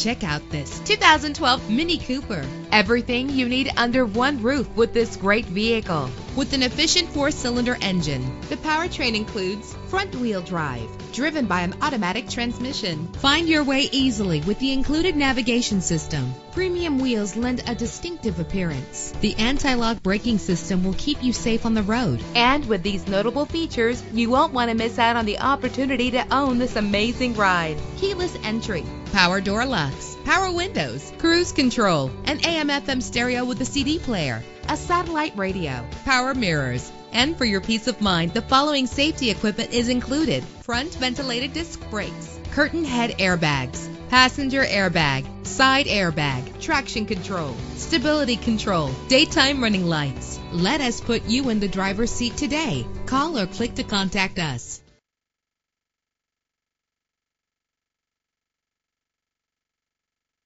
Check out this 2012 Mini Cooper. Everything you need under one roof with this great vehicle. With an efficient four-cylinder engine, the powertrain includes front-wheel drive, driven by an automatic transmission. Find your way easily with the included navigation system. Premium wheels lend a distinctive appearance. The anti-lock braking system will keep you safe on the road. And with these notable features, you won't want to miss out on the opportunity to own this amazing ride. Keyless entry, power door locks, power windows, cruise control, and AM FM stereo with a CD player, a satellite radio, power mirrors. And for your peace of mind, the following safety equipment is included. Front ventilated disc brakes, curtain head airbags, passenger airbag, side airbag, traction control, stability control, daytime running lights. Let us put you in the driver's seat today. Call or click to contact us.